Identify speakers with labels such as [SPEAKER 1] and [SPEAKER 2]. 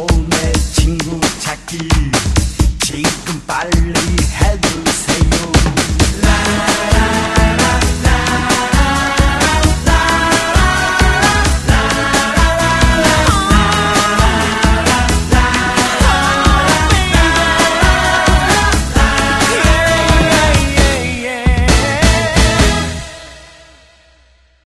[SPEAKER 1] 처음에 친구 찾기